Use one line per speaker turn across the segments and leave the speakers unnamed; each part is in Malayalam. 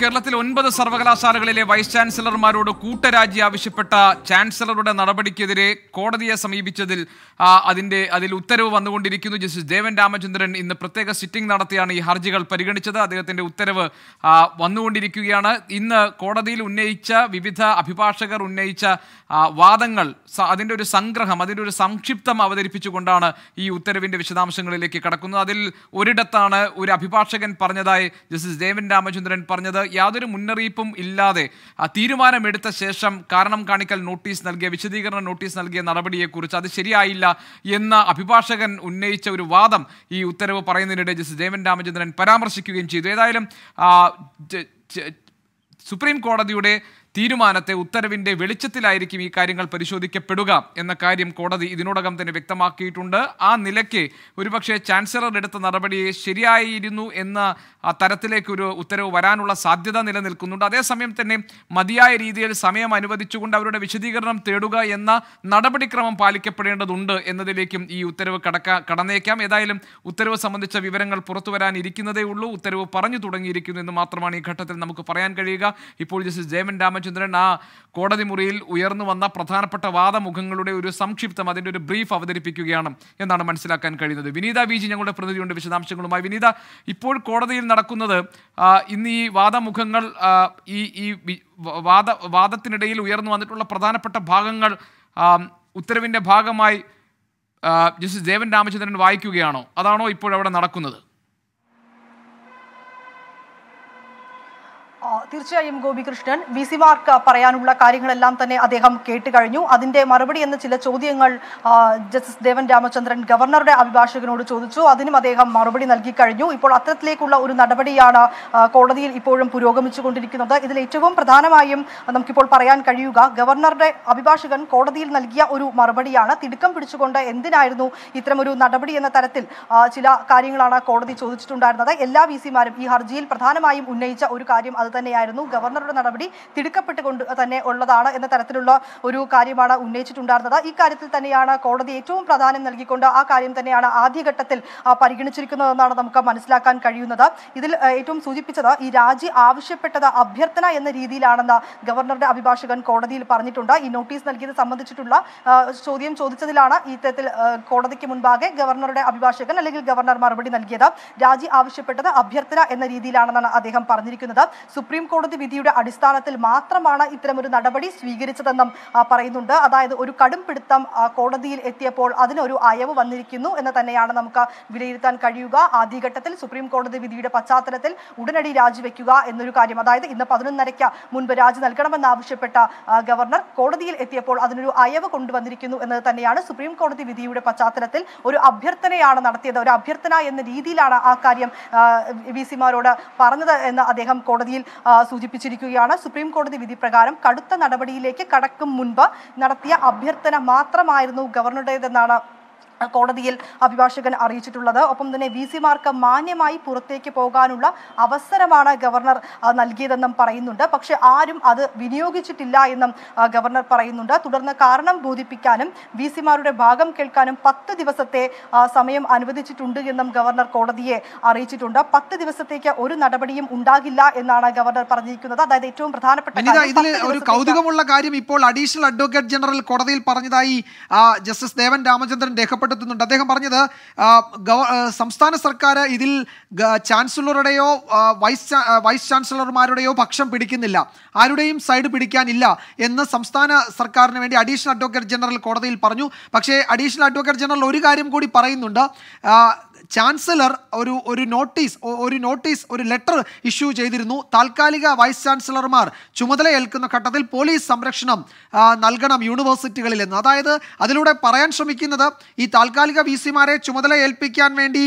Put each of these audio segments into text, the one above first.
കേരളത്തിൽ ഒൻപത് സർവകലാശാലകളിലെ വൈസ് ചാൻസലർമാരോട് കൂട്ടരാജി ആവശ്യപ്പെട്ട ചാൻസലറുടെ നടപടിക്കെതിരെ കോടതിയെ സമീപിച്ചതിൽ അതിന്റെ അതിൽ ഉത്തരവ് വന്നുകൊണ്ടിരിക്കുന്നു. ജസ്റ്റിസ് ദേവൻ രാമചന്ദ്രൻ ഇന്ന് പ്രത്യേക സിറ്റിംഗ് നടത്തിയാണ് ഈ ഹർജികൾ പരിഗണിച്ചത്. അദ്ദേഹത്തിന്റെ ഉത്തരവ് വന്നുകൊണ്ടിരിക്കുകയാണ്. ഇന്ന് കോടതിയിൽ ഉന്നയിച്ച വിവിധ അഭിഭാഷകർ ഉന്നയിച്ച വാദങ്ങൾ അതിന്റെ ഒരു സംഗ്രഹം അതിന്റെ ഒരു സംക്ഷിപ്തം അവതരിപ്പിച്ചുകൊണ്ടാണ് ഈ ഉത്തരവിന്റെ വിശദാംശങ്ങളിലേക്ക് കടക്കുന്നത്. അതിൽ ഒരിടത്താണ് ഒരു അഭിഭാഷകൻ പറഞ്ഞതായി ജസ്റ്റിസ് ദേവൻ രാമചന്ദ്രൻ പറഞ്ഞത്. യാതൊരു മുന്നറിയിപ്പും ഇല്ലാതെ ആ തീരുമാനമെടുത്ത ശേഷം കാരണം കാണിക്കൽ നോട്ടീസ് നൽകിയ വിശദീകരണ നോട്ടീസ് നൽകിയ നടപടിയെക്കുറിച്ച് അത് ശരിയായില്ല എന്ന അഭിഭാഷകൻ ഉന്നയിച്ച ഒരു വാദം ഈ ഉത്തരവ് പറയുന്നതിനിടെ ജസ്റ്റിസ് ദേവൻ രാമചന്ദ്രൻ പരാമർശിക്കുകയും ചെയ്തു. ഏതായാലും സുപ്രീം കോടതിയുടെ തീരുമാനത്തെ ഉത്തരവിന്റെ വെളിച്ചത്തിലായിരിക്കും ഈ കാര്യങ്ങൾ പരിശോധിക്കപ്പെടുക എന്ന കാര്യം കോടതി ഇതിനോടകം തന്നെ വ്യക്തമാക്കിയിട്ടുണ്ട്. ആ നിലയ്ക്ക് ഒരുപക്ഷെ ചാൻസലർ എടുത്ത നടപടിയെ ശരിയായിരുന്നു എന്ന തരത്തിലേക്കൊരു ഉത്തരവ് വരാനുള്ള സാധ്യത നിലനിൽക്കുന്നുണ്ട്. അതേസമയം തന്നെ മതിയായ രീതിയിൽ സമയം അനുവദിച്ചുകൊണ്ട് അവരുടെ വിശദീകരണം തേടുക എന്ന നടപടിക്രമം പാലിക്കപ്പെടേണ്ടതുണ്ട് എന്നതിലേക്കും ഈ ഉത്തരവ് കടക്ക കടന്നേക്കാം. ഏതായാലും ഉത്തരവ് സംബന്ധിച്ച വിവരങ്ങൾ പുറത്തു വരാനിരിക്കുന്നതേ ഉള്ളൂ. ഉത്തരവ് പറഞ്ഞു തുടങ്ങിയിരിക്കുന്നു എന്ന് മാത്രമാണ് ഈ ഘട്ടത്തിൽ നമുക്ക് പറയാൻ കഴിയുക. ഇപ്പോൾ ജസ്റ്റിസ് ജയമൻ രാമചന്ദ്രൻ ആ കോടതി മുറിയിൽ ഉയർന്നു വന്ന പ്രധാനപ്പെട്ട വാദമുഖങ്ങളുടെ ഒരു സംക്ഷിപ്തം അതിന്റെ ഒരു ബ്രീഫ് അവതരിപ്പിക്കുകയാണ് എന്നാണ് മനസ്സിലാക്കാൻ കഴിയുന്നത്. വിനീത വി ജി ഞങ്ങളുടെ പ്രതിനിധിയുണ്ട്. വിശദാംശങ്ങളുമായി വിനീത ഇപ്പോൾ കോടതിയിൽ നടക്കുന്നത് ഇന്ന് ഈ വാദമുഖങ്ങൾ ഈ ഈ വാദ വാദത്തിനിടയിൽ ഉയർന്നു വന്നിട്ടുള്ള പ്രധാനപ്പെട്ട ഭാഗങ്ങൾ ഉത്തരവിന്റെ ഭാഗമായി ജസ്റ്റിസ് ദേവൻ രാമചന്ദ്രൻ വായിക്കുകയാണോ? അതാണോ ഇപ്പോഴവിടെ നടക്കുന്നത്?
തീർച്ചയായും ഗോപികൃഷ്ണൻ വി സിമാർക്ക് പറയാനുള്ള കാര്യങ്ങളെല്ലാം തന്നെ അദ്ദേഹം കേട്ട് കഴിഞ്ഞു. അതിന്റെ മറുപടി എന്ന ചില ചോദ്യങ്ങൾ ജസ്റ്റിസ് ദേവൻ രാമചന്ദ്രൻ ഗവർണറുടെ അഭിഭാഷകനോട് ചോദിച്ചു. അതിനും അദ്ദേഹം മറുപടി നൽകി കഴിഞ്ഞു. ഇപ്പോൾ അത്തരത്തിലേക്കുള്ള ഒരു നടപടിയാണ് കോടതിയിൽ ഇപ്പോഴും പുരോഗമിച്ചുകൊണ്ടിരിക്കുന്നത്. ഇതിൽ ഏറ്റവും പ്രധാനമായും നമുക്കിപ്പോൾ പറയാൻ കഴിയുക ഗവർണറുടെ അഭിഭാഷകൻ കോടതിയിൽ നൽകിയ ഒരു മറുപടിയാണ്. തിടുക്കം പിടിച്ചുകൊണ്ട് എന്തിനായിരുന്നു ഇത്തരമൊരു നടപടി എന്ന തരത്തിൽ ചില കാര്യങ്ങളാണ് കോടതി ചോദിച്ചിട്ടുണ്ടായിരുന്നത്. എല്ലാ വി സിമാരും ഈ ഹർജിയിൽ പ്രധാനമായും ഉന്നയിച്ച ഒരു കാര്യം അത് തന്നെയായിരുന്നു. ഗവർണറുടെ നടപടി തിടുക്കപ്പെട്ടുകൊണ്ട് തന്നെ ഉള്ളതാണ് എന്ന തരത്തിലുള്ള ഒരു കാര്യമാണ് ഉന്നയിച്ചിട്ടുണ്ടായിരുന്നത്. ഈ കാര്യത്തിൽ തന്നെയാണ് കോടതി ഏറ്റവും പ്രാധാന്യം നൽകിക്കൊണ്ട് ആ കാര്യം തന്നെയാണ് ആദ്യഘട്ടത്തിൽ പരിഗണിച്ചിരിക്കുന്നതെന്നാണ് നമുക്ക് മനസ്സിലാക്കാൻ കഴിയുന്നത്. ഇതിൽ ഏറ്റവും സൂചിപ്പിച്ചത് ഈ രാജി ആവശ്യപ്പെട്ടത് അഭ്യർത്ഥന എന്ന രീതിയിലാണെന്ന് ഗവർണറുടെ അഭിഭാഷകൻ കോടതിയിൽ പറഞ്ഞിട്ടുണ്ട്. ഈ നോട്ടീസ് നൽകിയത് സംബന്ധിച്ചിട്ടുള്ള ചോദ്യം ചോദിച്ചതിലാണ് ഇത്തരത്തിൽ കോടതിക്ക് മുൻപാകെ ഗവർണറുടെ അഭിഭാഷകൻ അല്ലെങ്കിൽ ഗവർണർ മറുപടി നൽകിയത്. രാജി ആവശ്യപ്പെട്ടത് അഭ്യർത്ഥന എന്ന രീതിയിലാണെന്നാണ് അദ്ദേഹം പറഞ്ഞിരിക്കുന്നത്. സുപ്രീം കോടതി വിധിയുടെ അടിസ്ഥാനത്തിൽ മാത്രമാണ് ഇത്തരമൊരു നടപടി സ്വീകരിച്ചതെന്നും പറയുന്നുണ്ട്. അതായത് ഒരു കടും പിടുത്തം കോടതിയിൽ എത്തിയപ്പോൾ അതിനൊരു അയവ് വന്നിരിക്കുന്നു എന്ന് തന്നെയാണ് നമുക്ക് വിലയിരുത്താൻ കഴിയുക. ആദ്യഘട്ടത്തിൽ സുപ്രീം കോടതി വിധിയുടെ പശ്ചാത്തലത്തിൽ ഉടനടി രാജിവെക്കുക എന്നൊരു കാര്യം. അതായത് ഇന്ന് പതിനൊന്നരയ്ക്ക് മുൻപ് രാജി നൽകണമെന്നാവശ്യപ്പെട്ട ഗവർണർ കോടതിയിൽ എത്തിയപ്പോൾ അതിനൊരു അയവ് കൊണ്ടുവന്നിരിക്കുന്നു എന്നത് തന്നെയാണ് സുപ്രീം കോടതി വിധിയുടെ പശ്ചാത്തലത്തിൽ ഒരു അഭ്യർത്ഥനയാണ് നടത്തിയത്. ഒരു അഭ്യർത്ഥന എന്ന രീതിയിലാണ് ആ കാര്യം വി സിമാരോട് പറഞ്ഞത് എന്ന് അദ്ദേഹം കോടതിയിൽ സൂചിപ്പിച്ചിരിക്കുകയാണ്. സുപ്രീം കോടതി വിധി പ്രകാരം കടുത്ത നടപടിയിലേക്ക് കടക്കും മുൻപ് നടത്തിയ അഭ്യർത്ഥന മാത്രമായിരുന്നു ഗവർണറുടേതെന്നാണ് കോടതിയിൽ അഭിഭാഷകൻ അറിയിച്ചിട്ടുള്ളത്. ഒപ്പം തന്നെ വി സിമാർക്ക് മാന്യമായി പുറത്തേക്ക് പോകാനുള്ള അവസരമാണ് ഗവർണർ നൽകിയതെന്നും പറയുന്നുണ്ട്. പക്ഷെ ആരും അത് വിനിയോഗിച്ചിട്ടില്ല എന്നും ഗവർണർ പറയുന്നുണ്ട്. തുടർന്ന് കാരണം ബോധിപ്പിക്കാനും വി സിമാരുടെ ഭാഗം കേൾക്കാനും പത്ത് ദിവസത്തെ സമയം അനുവദിച്ചിട്ടുണ്ട് എന്നും ഗവർണർ കോടതിയെ അറിയിച്ചിട്ടുണ്ട്. പത്ത് ദിവസത്തേക്ക് ഒരു നടപടിയും ഉണ്ടാകില്ല എന്നാണ് ഗവർണർ പറഞ്ഞിരിക്കുന്നത്. അതായത് ഏറ്റവും പ്രധാനപ്പെട്ട
ഇതിൽ ഒരു കൗതുകമുള്ള കാര്യം ഇപ്പോൾ അഡീഷണൽ അഡ്വക്കേറ്റ് ജനറൽ കോടതിയിൽ പറഞ്ഞതായി ജസ്റ്റിസ് ദേവൻ രാമചന്ദ്രൻ രേഖപ്പെടുത്തുന്നുണ്ട് അദ്ദേഹം പറഞ്ഞത് സംസ്ഥാന സർക്കാർ ഇതിൽ ചാൻസലറുടെയോ വൈസ് വൈസ് ചാൻസലർമാരുടെയോ പക്ഷം പിടിക്കുന്നില്ല. ആരുടെയും സൈഡ് പിടിക്കാനില്ല എന്ന് സംസ്ഥാന സർക്കാരിന് വേണ്ടി അഡീഷണൽ അഡ്വക്കേറ്റ് ജനറൽ കോടതിയിൽ പറഞ്ഞു. പക്ഷേ അഡീഷണൽ അഡ്വക്കേറ്റ് ജനറൽ ഒരു കാര്യം കൂടി പറയുന്നുണ്ട്. ചാൻസലർ ഒരു ഒരു നോട്ടീസ് ഒരു നോട്ടീസ് ഒരു ലെറ്റർ ഇഷ്യൂ ചെയ്തിരുന്നു. താൽക്കാലിക വൈസ് ചാൻസലർമാർ ചുമതല ഏൽക്കുന്ന ഘട്ടത്തിൽ പോലീസ് സംരക്ഷണം നൽകണം യൂണിവേഴ്സിറ്റികളിൽ എന്ന് അതായത് അതിലൂടെ പറയാൻ ശ്രമിക്കുന്നത് ഈ താൽക്കാലിക വി സിമാരെ ചുമതല ഏൽപ്പിക്കാൻ വേണ്ടി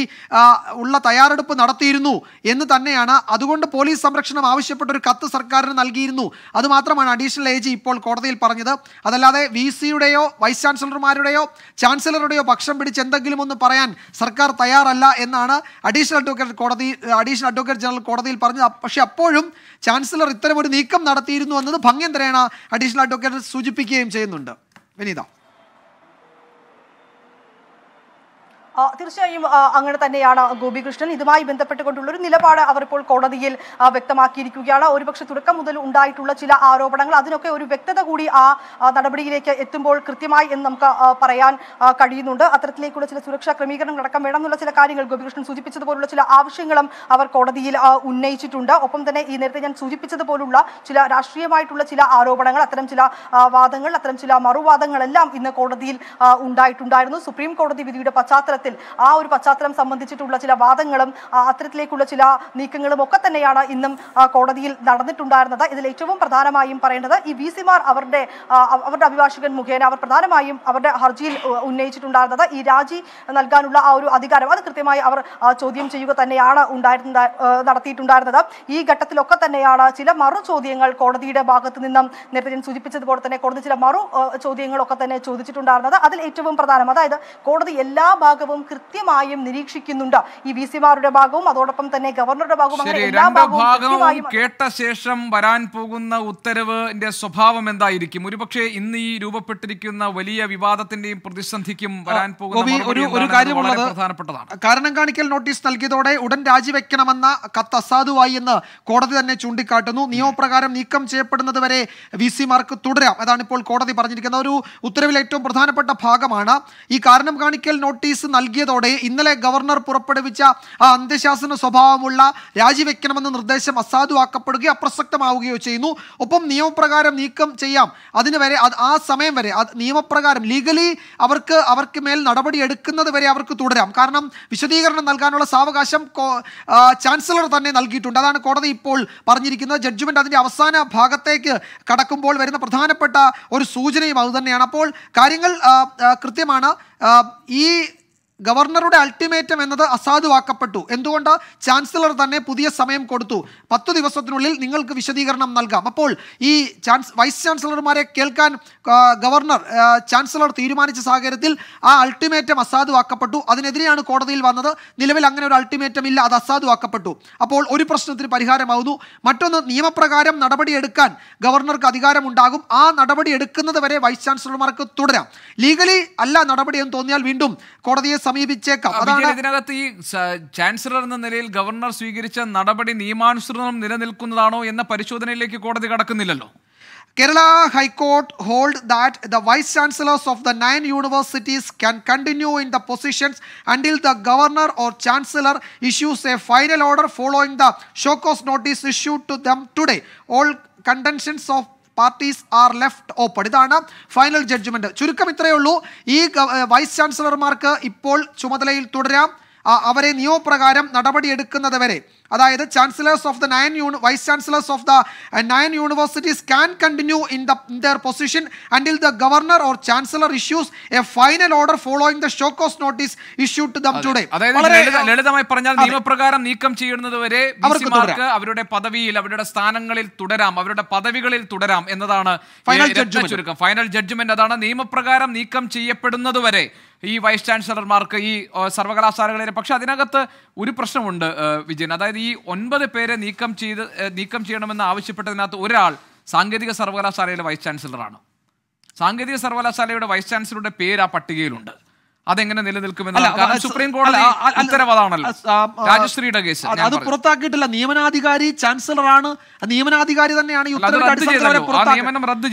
ഉള്ള തയ്യാറെടുപ്പ് നടത്തിയിരുന്നു എന്ന് തന്നെയാണ്. അതുകൊണ്ട് പോലീസ് സംരക്ഷണം ആവശ്യപ്പെട്ട ഒരു കത്ത് സർക്കാരിന് നൽകിയിരുന്നു. അതുമാത്രമാണ് അഡീഷണൽ എ ജി ഇപ്പോൾ കോടതിയിൽ പറഞ്ഞത്. അതല്ലാതെ വി സിയുടെയോ വൈസ് ചാൻസലർമാരുടെയോ ചാൻസലറുടെയോ പക്ഷം പിടിച്ച് എന്തെങ്കിലും ഒന്ന് പറയാൻ സർക്കാർ തയ്യാറല്ല എന്നാണ് അഡീഷണൽ അഡ്വക്കേറ്റ് കോടതി അഡീഷണൽ അഡ്വക്കേറ്റ് ജനറൽ കോടതിയിൽ പറഞ്ഞു പക്ഷേ അപ്പോഴും ചാൻസലർ ഇത്തരമൊരു നീക്കം നടത്തിയിരുന്നു എന്നത് ഭംഗ്യം തരേണ അഡീഷണൽ അഡ്വക്കേറ്റ് സൂചിപ്പിക്കുകയും ചെയ്യുന്നുണ്ട്. വിനീത
ആ, തീർച്ചയായും അങ്ങനെ തന്നെയാണ് ഗോപികൃഷ്ണൻ. ഇതുമായി ബന്ധപ്പെട്ടുകൊണ്ടുള്ള ഒരു നിലപാട് അവർ ഇപ്പോൾ കോടതിയിൽ വ്യക്തമാക്കിയിരിക്കുകയാണ്. ഒരുപക്ഷെ തുടക്കം മുതൽ ഉണ്ടായിട്ടുള്ള ചില ആരോപണങ്ങൾ അതിനൊക്കെ ഒരു വ്യക്തത കൂടി ആ നടപടിയിലേക്ക് എത്തുമ്പോൾ കൃത്യമായി എന്ന് നമുക്ക് പറയാൻ കഴിയുന്നുണ്ട്. അത്തരത്തിലേക്കുള്ള ചില സുരക്ഷാ ക്രമീകരണങ്ങൾ അടക്കം വേണം എന്നുള്ള ചില കാര്യങ്ങൾ ഗോപികൃഷ്ണൻ സൂചിപ്പിച്ചതുപോലുള്ള ചില ആവശ്യങ്ങളും അവർ കോടതിയിൽ ഉന്നയിച്ചിട്ടുണ്ട്. ഒപ്പം തന്നെ ഈ നേരത്തെ ഞാൻ സൂചിപ്പിച്ചതുപോലുള്ള ചില രാഷ്ട്രീയമായിട്ടുള്ള ചില ആരോപണങ്ങൾ അത്തരം ചില വാദങ്ങൾ അത്തരം ചില മറുവാദങ്ങളെല്ലാം ഇന്ന് കോടതിയിൽ ഉണ്ടായിട്ടുണ്ടായിരുന്നു. സുപ്രീം കോടതി വിധിയുടെ പശ്ചാത്തലത്തിൽ ആ ഒരു പശ്ചാത്തലം സംബന്ധിച്ചിട്ടുള്ള ചില വാദങ്ങളും അത്തരത്തിലേക്കുള്ള ചില നീക്കങ്ങളും ഒക്കെ തന്നെയാണ് ഇന്നും കോടതിയിൽ നടന്നിട്ടുണ്ടായിരുന്നത്. ഇതിൽ ഏറ്റവും പ്രധാനമായും പറയേണ്ടത് ഈ വി സിമാർ അവരുടെ അവരുടെ അഭിഭാഷകൻ മുഖേന അവർ പ്രധാനമായും അവരുടെ ഹർജിയിൽ ഉന്നയിച്ചിട്ടുണ്ടായിരുന്നത് ഈ രാജി നൽകാനുള്ള ആ ഒരു അധികാരം. അത് കൃത്യമായി അവർ ചോദ്യം ചെയ്യുക തന്നെയാണ് ഉണ്ടായിരുന്ന നടത്തിയിട്ടുണ്ടായിരുന്നത്. ഈ ഘട്ടത്തിലൊക്കെ തന്നെയാണ് ചില മറു ചോദ്യങ്ങൾ കോടതിയുടെ ഭാഗത്ത് നിന്നും നേരത്തെ ഞാൻ സൂചിപ്പിച്ചതുപോലെ തന്നെ കോടതി ചില മറു ചോദ്യങ്ങളൊക്കെ തന്നെ ചോദിച്ചിട്ടുണ്ടായിരുന്നത്. അതിൽ ഏറ്റവും പ്രധാനം അതായത് കോടതി എല്ലാ ഭാഗവും കൃത്യമായും നിരീക്ഷിക്കുന്നുണ്ട്. ഈ വി സിമാരുടെ ഭാഗവും അതോടൊപ്പം തന്നെ ഗവർണറുടെ ഭാഗവും അങ്ങനെ എല്ലാ ഭാഗവും
ഭാഗവും കേട്ട ശേഷം വരാൻ പോകുന്ന ഉത്തരവിന്റെ സ്വഭാവം എന്തായിരിക്കും? ഒരുപക്ഷെ ഇന്ന് ഈ രൂപപ്പെട്ടിരിക്കുന്ന വലിയ വിവാദത്തിന്റെയും പ്രതിസന്ധിക്കും വരാൻ പോകുന്ന
ഒരു ഒരു കാര്യമുള്ളത്
പ്രധാനപ്പെട്ടതാണ്.
കാരണം കാണിക്കൽ നോട്ടീസ് നൽകിയതോടെ ഉടൻ രാജിവെക്കണമെന്ന കത്ത് അസാധുവായി എന്ന് കോടതി തന്നെ ചൂണ്ടിക്കാട്ടുന്നു. നിയമപ്രകാരം നീക്കം ചെയ്യപ്പെടുന്നത് വരെ വി സിമാർക്ക് തുടരാം. അതാണ് ഇപ്പോൾ കോടതി പറഞ്ഞിരിക്കുന്ന ഒരു ഉത്തരവിൽ ഏറ്റവും പ്രധാനപ്പെട്ട ഭാഗമാണ്. ഈ കാരണം കാണിക്കൽ നോട്ടീസ് നൽകിയതോടെ ഇന്നലെ ഗവർണർ പുറപ്പെടുവിച്ച ആ അന്ത്യശാസന സ്വഭാവമുള്ള രാജിവെക്കണമെന്ന നിർദ്ദേശം അസാധുവാക്കപ്പെടുകയോ അപ്രസക്തമാവുകയോ ചെയ്യുന്നു. ഒപ്പം നിയമപ്രകാരം നീക്കം ചെയ്യാം. അതിന് വരെ ആ സമയം വരെ നിയമപ്രകാരം ലീഗലി അവർക്ക് അവർക്ക് മേൽ നടപടി എടുക്കുന്നത് വരെ അവർക്ക് തുടരാം. കാരണം വിശദീകരണം നൽകാനുള്ള സാവകാശം ചാൻസലർ തന്നെ നൽകിയിട്ടുണ്ട്. അതാണ് കോടതി ഇപ്പോൾ പറഞ്ഞിരിക്കുന്നത്. ജഡ്ജ്മെന്റ് അതിന്റെ അവസാന ഭാഗത്തേക്ക് കടക്കുമ്പോൾ വരുന്ന പ്രധാനപ്പെട്ട ഒരു സൂചനയും അതുതന്നെയാണ്. അപ്പോൾ കാര്യങ്ങൾ കൃത്യമാണ്. ഈ ഗവർണറുടെ അൾട്ടിമേറ്റം എന്നത് അസാധുവാക്കപ്പെട്ടു. എന്തുകൊണ്ട്? ചാൻസലർ തന്നെ പുതിയ സമയം കൊടുത്തു. പത്തു ദിവസത്തിനുള്ളിൽ നിങ്ങൾക്ക് വിശദീകരണം നൽകാം. അപ്പോൾ ഈ ചാൻസ് വൈസ് ചാൻസലർമാരെ കേൾക്കാൻ ഗവർണർ ചാൻസലർ തീരുമാനിച്ച സാഹചര്യത്തിൽ ആ അൾട്ടിമേറ്റം അസാധുവാക്കപ്പെട്ടു. അതിനെതിരെയാണ് കോടതിയിൽ വന്നത്. നിലവിൽ അങ്ങനെ ഒരു അൾട്ടിമേറ്റം ഇല്ല. അത് അസാധുവാക്കപ്പെട്ടു. അപ്പോൾ ഒരു പ്രശ്നത്തിന് പരിഹാരമാകുന്നു മറ്റൊന്ന് നിയമപ്രകാരം നടപടിയെടുക്കാൻ ഗവർണർക്ക് അധികാരമുണ്ടാകും. ആ നടപടി എടുക്കുന്നത് വരെ വൈസ് ചാൻസലർമാർക്ക് തുടരാം. ലീഗലി അല്ല നടപടി എന്ന് തോന്നിയാൽ വീണ്ടും കോടതിയെ സമീപിച്ചേക്കാം അതാണ്
ഇതിനകത്ത് ഈ ചാൻസലർ എന്ന നിലയിൽ ഗവർണർ സ്വീകരിച്ച നടപടി നിയമാനുസൃതം നിലനിൽക്കുന്നതാണോ എന്ന പരിശോധനയിലേക്ക് കോടതി കടക്കുന്നില്ലല്ലോ
Kerala High Court hold that the vice chancellors of the nine universities can continue in the positions until the governor or chancellor issues a final order following the show cause notice issued to them today. All contentions of parties are left open. ഇതാണ് ഫൈനൽ ജഡ്ജ്മെന്റ് ചുരുക്കം ഇത്രയേ ഉള്ളൂ. ഈ വൈസ് ചാൻസലർമാർക്ക് ഇപ്പോൾ ചുമതലയിൽ തുടരാം. അവരെ നിയമപ്രകാരം നടപടിയെടുക്കുന്നത് വരെ. അതായത് chancellors of the nine uni vice chancellors of the nine universities can continue in the in their position until the governor or chancellor issues a final order following the show cause notice issue to them today
ലളിതമായി പറഞ്ഞാൽ നിയമപ്രകാരം നീക്കം ചെയ്യുന്നത് വരെ
അവർക്ക്
അവരുടെ പദവിയിൽ അവരുടെ സ്ഥാനങ്ങളിൽ തുടരാം. അവരുടെ പദവികളിൽ തുടരാം എന്നതാണ് ഫൈനൽ ജഡ്ജ്മെന്റ് അതാണ് നിയമപ്രകാരം നീക്കം ചെയ്യപ്പെടുന്നത് വരെ. ഈ വൈസ് ചാൻസലർമാർക്ക് ഈ സർവകലാശാലകളിലെ പക്ഷെ അതിനകത്ത് ഒരു പ്രശ്നമുണ്ട് വിജയൻ. അതായത് ഈ ഒൻപത് പേരെ നീക്കം ചെയ്ത് നീക്കം ചെയ്യണമെന്ന് ആവശ്യപ്പെട്ടതിനകത്ത് ഒരാൾ സാങ്കേതിക സർവകലാശാലയിലെ വൈസ് ചാൻസലറാണ്. സാങ്കേതിക സർവകലാശാലയുടെ വൈസ് ചാൻസലറുടെ പേര് ആ പട്ടികയിലുണ്ട്. അതെങ്ങനെ നിലനിൽക്കുമെന്ന് സുപ്രീം കോടതി
ആ,
രാജശ്രീയുടെ കേസ്
അത്. പുറത്താക്കിയിട്ടില്ല. നിയമനാധികാരി ചാൻസലർ ആണ് നിയമനാധികാരി തന്നെയാണ് ഈ
നിയമനം റദ്ദ്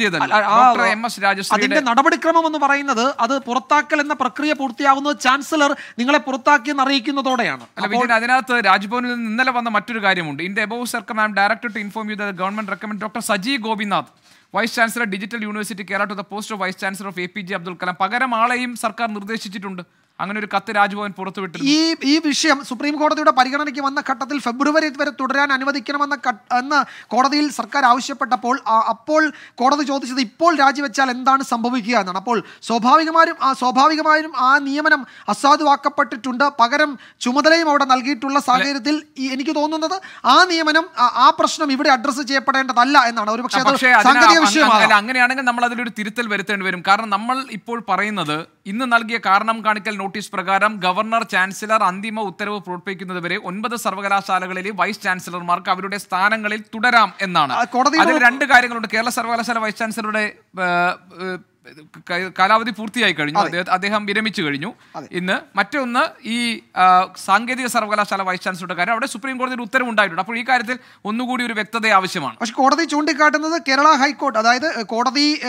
അതിന്റെ നടപടിക്രമം എന്ന് പറയുന്നത് അത് പുറത്താക്കൽ എന്ന പ്രക്രിയ പൂർത്തിയാവുന്നത് ചാൻസലർ നിങ്ങളെ പുറത്താക്കിയെന്ന് അറിയിക്കുന്നതോടെയാണ്
അതിനകത്ത് രാജ്ഭവനിൽ നിന്ന് ഇന്നലെ വന്ന മറ്റൊരു കാര്യമുണ്ട്. ദ എബോവ് സർക്കാർ director to inform you the government recommend doctor Saji Gopinath vice chancellor digital university Kerala to the post of vice chancellor of A P J Abdul Kalam പകരം ആളെയും സർക്കാർ നിർദ്ദേശിച്ചിട്ടുണ്ട്. അങ്ങനെ ഒരു കത്ത് രാജ്ഭവൻ പുറത്തുവിട്ടു
ഈ ഈ വിഷയം സുപ്രീം കോടതിയുടെ പരിഗണനയ്ക്ക് വന്ന ഘട്ടത്തിൽ ഫെബ്രുവരി വരെ തുടരാൻ അനുവദിക്കണമെന്ന എന്ന് കോടതിയിൽ സർക്കാർ ആവശ്യപ്പെട്ടപ്പോൾ അപ്പോൾ കോടതി ചോദിച്ചത് ഇപ്പോൾ രാജിവെച്ചാൽ എന്താണ് സംഭവിക്കുക എന്നാണ്. അപ്പോൾ സ്വാഭാവികമായും ആ സ്വാഭാവികമായും ആ നിയമനം അസാധുവാക്കപ്പെട്ടിട്ടുണ്ട്. പകരം ചുമതലയും അവിടെ നൽകിയിട്ടുള്ള സാഹചര്യത്തിൽ എനിക്ക് തോന്നുന്നത് ആ നിയമനം ആ- പ്രശ്നം ഇവിടെ അഡ്രസ്സ് ചെയ്യപ്പെടേണ്ടതല്ല എന്നാണ്. ഒരു പക്ഷേ
അങ്ങനെയാണെങ്കിൽ നമ്മൾ അതിലൊരു തിരുത്തൽ വരുത്തേണ്ടി വരും. കാരണം നമ്മൾ ഇപ്പോൾ പറയുന്നത് ഇന്ന് നൽകിയ കാരണം കാണിക്കൽ നോട്ടീസ് പ്രകാരം ഗവർണർ ചാൻസലർ അന്തിമ ഉത്തരവ് പുറപ്പെടുവിക്കുന്നതുവരെ ഒൻപത് സർവകലാശാലകളിലെ വൈസ് ചാൻസലർമാർക്ക് അവരുടെ സ്ഥാനങ്ങളിൽ തുടരാം എന്നാണ്.
കോടതി
അതിൽ രണ്ട് കാര്യങ്ങളുണ്ട്. കേരള സർവകലാശാല വൈസ് ചാൻസലറുടെ കാലാവധി പൂർത്തിയായി കഴിഞ്ഞു. അദ്ദേഹം- അദ്ദേഹം വിരമിച്ചു കഴിഞ്ഞു. ഇന്ന് മറ്റൊന്ന് ഈ സാങ്കേതിക സർവകലാശാല വൈസ് ചാൻസലറുടെ കാര്യം. അവിടെ സുപ്രീം കോടതിയുടെ ഉത്തരവുണ്ടായിട്ടുണ്ട്. അപ്പോൾ ഈ കാര്യത്തിൽ ഒന്നുകൂടി ഒരു വ്യക്തത ആവശ്യമാണ്.
പക്ഷേ കോടതി ചൂണ്ടിക്കാട്ടുന്നത് കേരള ഹൈക്കോടതി അതായത് കോടതി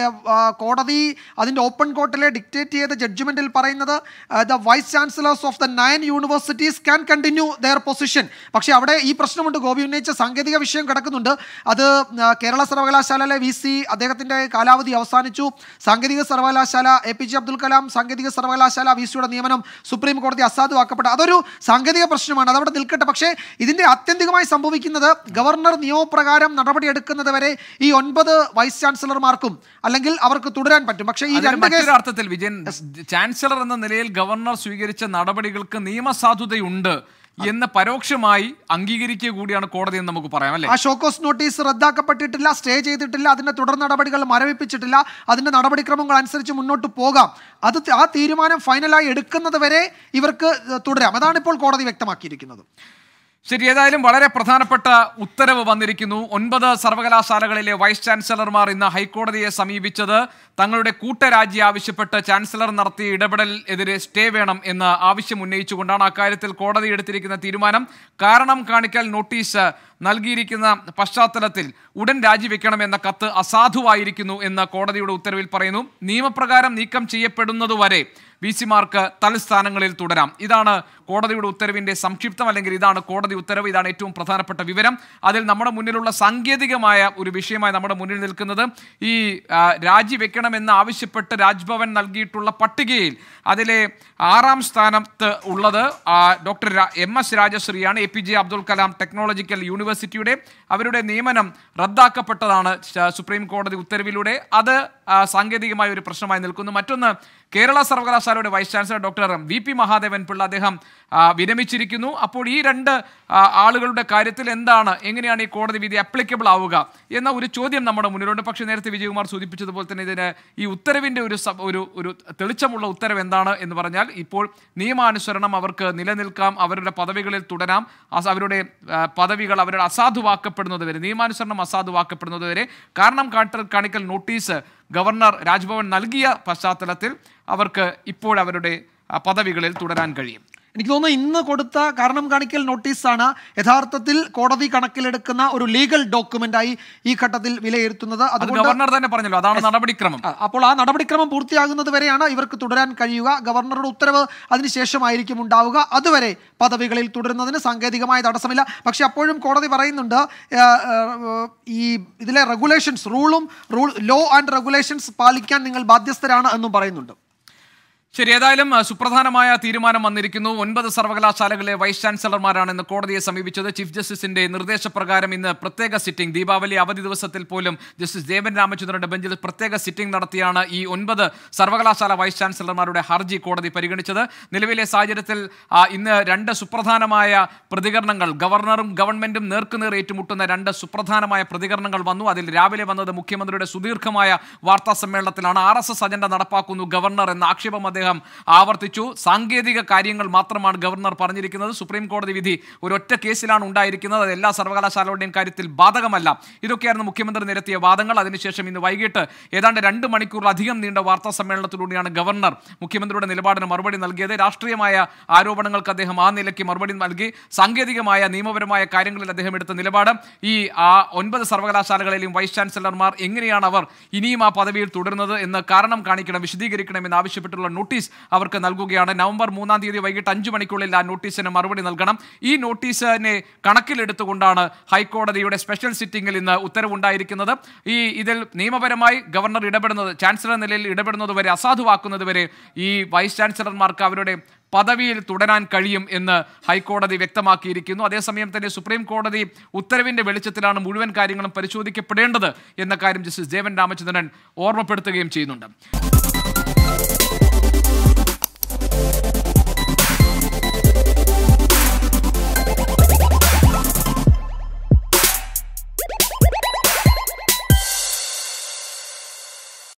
കോടതി അതിന്റെ ഓപ്പൺ കോർട്ടിലെ ഡിക്റ്റേറ്റ് ചെയ്ത ജഡ്ജ്മെന്റിൽ പറയുന്നത് the vice chancellors of the nine universities can continue their position പക്ഷേ അവിടെ ഈ പ്രശ്നമുണ്ട്. ഗോപി ഉന്നയിച്ച സാങ്കേതിക വിഷയം കിടക്കുന്നുണ്ട്. അത് കേരള സർവകലാശാലയിലെ വി സി അദ്ദേഹത്തിന്റെ കാലാവധി അവസാനിച്ചു. സാങ്കേതിക സർവകലാശാല A P J Abdul Kalam സാങ്കേതിക സർവകലാശാല വി സിയുടെ നിയമനം സുപ്രീം കോടതി അസാധുവാക്കപ്പെട്ട അതൊരു സാങ്കേതിക പ്രശ്നമാണ്. അതവിടെ നിൽക്കട്ടെ. പക്ഷേ ഇതിന്റെ ആത്യന്തികമായി സംഭവിക്കുന്നത് ഗവർണർ നിയമപ്രകാരം നടപടിയെടുക്കുന്നത് വരെ ഈ ഒൻപത് വൈസ് ചാൻസലർമാർക്കും അല്ലെങ്കിൽ അവർക്ക് തുടരാൻ പറ്റും. പക്ഷേ ഈ രണ്ട്
അർത്ഥത്തിൽ വിജയൻ ചാൻസലർ എന്ന നിലയിൽ ഗവർണർ സ്വീകരിച്ച നടപടികൾക്ക് നിയമസാധുതയുണ്ട്. എന്ന് പരോക്ഷമായി അംഗീകരിക്കുക കൂടിയാണ് കോടതി എന്ന് നമുക്ക് പറയാം അല്ലേ?
ആ ഷോക്കോസ് നോട്ടീസ് റദ്ദാക്കപ്പെട്ടിട്ടില്ല സ്റ്റേ ചെയ്തിട്ടില്ല അതിന്റെ തുടർ നടപടികൾ മരവിപ്പിച്ചിട്ടില്ല അതിന്റെ നടപടിക്രമങ്ങൾ അനുസരിച്ച് മുന്നോട്ട് പോകാം. അത് ആ തീരുമാനം ഫൈനലായി എടുക്കുന്നത് വരെ ഇവർക്ക് തുടരാം. അതാണ് ഇപ്പോൾ കോടതി വ്യക്തമാക്കിയിരിക്കുന്നത്.
ശരി ഏതായാലും വളരെ പ്രധാനപ്പെട്ട ഉത്തരവ് വന്നിരിക്കുന്നു. ഒൻപത് സർവകലാശാലകളിലെ വൈസ് ചാൻസലർമാർ ഇന്ന് ഹൈക്കോടതിയെ സമീപിച്ചത് തങ്ങളുടെ കൂട്ടരാജി ആവശ്യപ്പെട്ട് ചാൻസലർ നടത്തിയ ഇടപെടൽ എതിരെ സ്റ്റേ വേണം എന്ന് ആവശ്യം ഉന്നയിച്ചുകൊണ്ടാണ് അക്കാര്യത്തിൽ കോടതി എടുത്തിരിക്കുന്ന തീരുമാനം. കാരണം കാണിക്കൽ നോട്ടീസ് നൽകിയിരിക്കുന്ന പശ്ചാത്തലത്തിൽ ഉടൻ രാജിവെക്കണമെന്ന കത്ത് അസാധുവായിരിക്കുന്നു എന്ന് കോടതിയുടെ ഉത്തരവിൽ പറയുന്നു. നിയമപ്രകാരം നീക്കം ചെയ്യപ്പെടുന്നതുവരെ വി സിമാർക്ക് തലസ്ഥാനങ്ങളിൽ തുടരാം. ഇതാണ് കോടതിയുടെ ഉത്തരവിന്റെ സംക്ഷിപ്തം അല്ലെങ്കിൽ ഇതാണ് കോടതി ഉത്തരവ്. ഇതാണ് ഏറ്റവും പ്രധാനപ്പെട്ട വിവരം. അതിൽ നമ്മുടെ മുന്നിലുള്ള സാങ്കേതികമായ ഒരു വിഷയമായി നമ്മുടെ മുന്നിൽ നിൽക്കുന്നത് ഈ രാജിവെക്കണമെന്ന് ആവശ്യപ്പെട്ട് രാജ്ഭവൻ നൽകിയിട്ടുള്ള പട്ടികയിൽ അതിലെ ആറാം സ്ഥാനത്ത് ഉള്ളത് doctor M S രാജശ്രീയാണ്. A P J Abdul Kalam technological യൂണിവേഴ്സിറ്റിയുടെ അവരുടെ നിയമനം റദ്ദാക്കപ്പെട്ടതാണ് സുപ്രീം കോടതി ഉത്തരവിലൂടെ. അത് സാങ്കേതികമായ ഒരു പ്രശ്നമായി നിൽക്കുന്നു. മറ്റൊന്ന് കേരള സർവകലാശാലയുടെ vice chancellor doctor V P Mahadevan Pillai അദ്ദേഹം വിരമിച്ചിരിക്കുന്നു. അപ്പോൾ ഈ രണ്ട് ആളുകളുടെ കാര്യത്തിൽ എന്താണ് എങ്ങനെയാണ് ഈ കോടതി വിധി അപ്ലിക്കബിൾ ആവുക എന്ന ഒരു ചോദ്യം നമ്മുടെ മുന്നിലുണ്ട്. പക്ഷേ നേരത്തെ വിജയകുമാർ സൂചിപ്പിച്ചതുപോലെ തന്നെ ഇതിന് ഈ ഉത്തരവിന്റെ ഒരു ഒരു ഒരു തെളിച്ചമുള്ള ഉത്തരവ് എന്താണ് എന്ന് പറഞ്ഞാൽ ഇപ്പോൾ നിയമാനുസരണം അവർക്ക് നിലനിൽക്കാം അവരുടെ പദവികളിൽ തുടരാം. അവരുടെ പദവികൾ അവരുടെ അസാധുവാക്കപ്പെടുന്നത് വരെ നിയമാനുസരണം അസാധുവാക്കപ്പെടുന്നത് വരെ. കാരണം കാട്ടൽ കാണിക്കൽ നോട്ടീസ് ഗവർണർ രാജ്ഭവൻ നൽകിയ പശ്ചാത്തലത്തിൽ അവർക്ക് ഇപ്പോൾ അവരുടെ പദവികളിൽ തുടരാൻ കഴിയും.
എനിക്ക് തോന്നുന്നു ഇന്ന് കൊടുത്ത കാരണം കാണിക്കൽ നോട്ടീസാണ് യഥാർത്ഥത്തിൽ കോടതി കണക്കിലെടുക്കുന്ന ഒരു ലീഗൽ ഡോക്യുമെന്റായി ഈ ഘട്ടത്തിൽ വിലയിരുത്തുന്നത്. അതുകൊണ്ട്
ഗവർണർ തന്നെ പറഞ്ഞല്ലോ അതാണ് നടപടിക്രമം.
അപ്പോൾ ആ നടപടിക്രമം പൂർത്തിയാകുന്നത് വരെയാണ് ഇവർക്ക് തുടരാൻ കഴിയുക. ഗവർണറുടെ ഉത്തരവ് അതിനുശേഷമായിരിക്കും ഉണ്ടാവുക. അതുവരെ പദവികളിൽ തുടരുന്നതിന് സാങ്കേതികമായ തടസ്സമില്ല. പക്ഷെ അപ്പോഴും കോടതി പറയുന്നുണ്ട് ഈ ഇതിലെ റെഗുലേഷൻസ് റൂളും റൂൾ ലോ ആൻഡ് റെഗുലേഷൻസ് പാലിക്കാൻ നിങ്ങൾ ബാധ്യസ്ഥരാണ് എന്നും പറയുന്നുണ്ട്.
ശരി ഏതായാലും സുപ്രധാനമായ തീരുമാനം വന്നിരിക്കുന്നു. ഒൻപത് സർവകലാശാലകളിലെ വൈസ് ചാൻസലർമാരാണ് ഇന്ന് കോടതിയെ സമീപിച്ചത്. ചീഫ് ജസ്റ്റിസിന്റെ നിർദ്ദേശപ്രകാരം ഇന്ന് പ്രത്യേക സിറ്റിംഗ് ദീപാവലി അവധി ദിവസത്തിൽ പോലും ജസ്റ്റിസ് ദേവൻ രാമചന്ദ്രന്റെ ബെഞ്ചിൽ പ്രത്യേക സിറ്റിംഗ് നടത്തിയാണ് ഈ ഒൻപത് സർവകലാശാല വൈസ് ചാൻസലർമാരുടെ ഹർജി കോടതി പരിഗണിച്ചത്. നിലവിലെ സാഹചര്യത്തിൽ ഇന്ന് രണ്ട് സുപ്രധാനമായ പ്രതികരണങ്ങൾ ഗവർണറും ഗവൺമെന്റും നേർക്കുനേർ ഏറ്റുമുട്ടുന്ന രണ്ട് സുപ്രധാനമായ പ്രതികരണങ്ങൾ വന്നു. അതിൽ രാവിലെ വന്നത് മുഖ്യമന്ത്രിയുടെ സുദീർഘമായ വാർത്താ സമ്മേളനത്തിലാണ്. ആർ എസ് എസ് അജണ്ട നടപ്പാക്കുന്നു ഗവർണർ എന്ന ആക്ഷേപം അദ്ദേഹം ആവർത്തിച്ചു. സാങ്കേതിക കാര്യങ്ങൾ മാത്രമാണ് ഗവർണർ പറഞ്ഞിരിക്കുന്നത്. സുപ്രീം കോടതി വിധി ഒരൊറ്റ കേസിലാണ് ഉണ്ടായിരിക്കുന്നത്. അത് എല്ലാ സർവകലാശാലകളുടെയും കാര്യത്തിൽ ബാധകമല്ല. ഇതൊക്കെയായിരുന്നു മുഖ്യമന്ത്രി നിരത്തിയ വാദങ്ങൾ. അതിനുശേഷം ഇന്ന് വൈകിട്ട് ഏതാണ്ട് രണ്ട് മണിക്കൂറിലധികം നീണ്ട വാർത്താ സമ്മേളനത്തിലൂടെയാണ് ഗവർണർ മുഖ്യമന്ത്രിയുടെ നിലപാടിന് മറുപടി നൽകിയത്. രാഷ്ട്രീയമായ ആരോപണങ്ങൾക്ക് അദ്ദേഹം ആ നിലയ്ക്ക് മറുപടി നൽകി. സാങ്കേതികമായ നിയമപരമായ കാര്യങ്ങളിൽ അദ്ദേഹം എടുത്ത നിലപാട്. ഈ ആ ഒൻപത് സർവകലാശാലകളിലെയും വൈസ് ചാൻസലർമാർ എങ്ങനെയാണ് അവർ ഇനിയും ആ പദവിയിൽ തുടരുന്നത് എന്ന് കാരണം കാണിക്കണം വിശദീകരിക്കണം എന്ന് ആവശ്യപ്പെട്ടുള്ള അവർക്ക് നൽകുകയാണ്. നവംബർ മൂന്നാം തീയതി വൈകിട്ട് അഞ്ച് മണിക്കുള്ളിൽ ആ നോട്ടീസിന് മറുപടി നൽകണം. ഈ നോട്ടീസിനെ കണക്കിലെടുത്തുകൊണ്ടാണ് ഹൈക്കോടതിയുടെ സ്പെഷ്യൽ സിറ്റിംഗിൽ ഇന്ന് ഉത്തരവുണ്ടായിരിക്കുന്നത്. ഈ ഇതിൽ നിയമപരമായി ഗവർണർ ഇടപെടുന്നത് ചാൻസലർ നിലയിൽ ഇടപെടുന്നത് അസാധുവാക്കുന്നതുവരെ അസാധുവാക്കുന്നത് വരെ ഈ വൈസ് ചാൻസലർമാർക്ക് അവരുടെ പദവിയിൽ തുടരാൻ കഴിയും എന്ന് ഹൈക്കോടതി വ്യക്തമാക്കിയിരിക്കുന്നു. അതേസമയം തന്നെ സുപ്രീം കോടതി ഉത്തരവിന്റെ വെളിച്ചത്തിലാണ് മുഴുവൻ കാര്യങ്ങളും പരിശോധിക്കപ്പെടേണ്ടത് എന്ന കാര്യം ജസ്റ്റിസ് ദേവൻ രാമചന്ദ്രൻ ഓർമ്മപ്പെടുത്തുകയും ചെയ്യുന്നുണ്ട്.